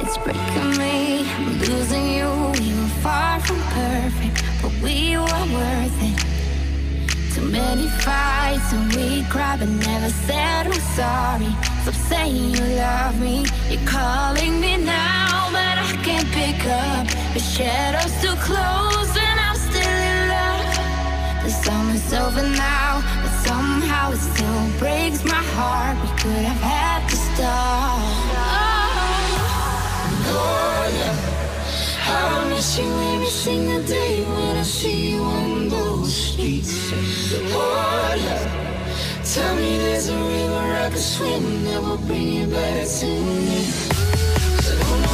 It's breaking me, I'm losing you. We were far from perfect, but we were worth it. Too many fights and we cried, but never said we're sorry. Stop saying you love. You're calling me now, but I can't pick up. The shadows too close, and I'm still in love. The summer's over now, but somehow it still breaks my heart. We could have had to start. Oh, yeah. I miss you every single day when I see you on those streets. Swim that will bring you back to me. 'Cause